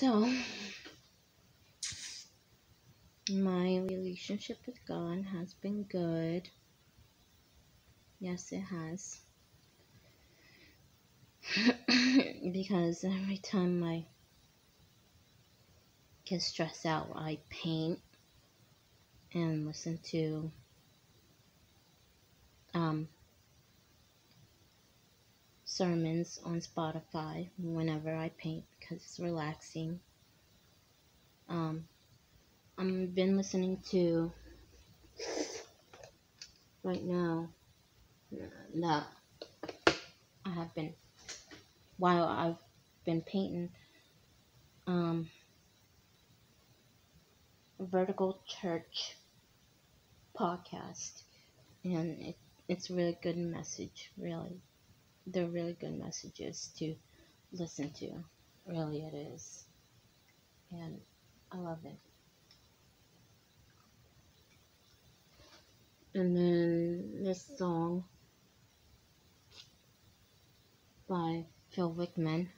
So, my relationship with God has been good. Yes, it has. because every time I get stressed out, I paint and listen to um, sermons on Spotify whenever I paint because it's relaxing. Um, I've been listening to right now that I have been while I've been painting um, Vertical Church podcast, and it, it's really good message, really they're really good messages to listen to. Really, it is. And I love it. And then this song by Phil Wickham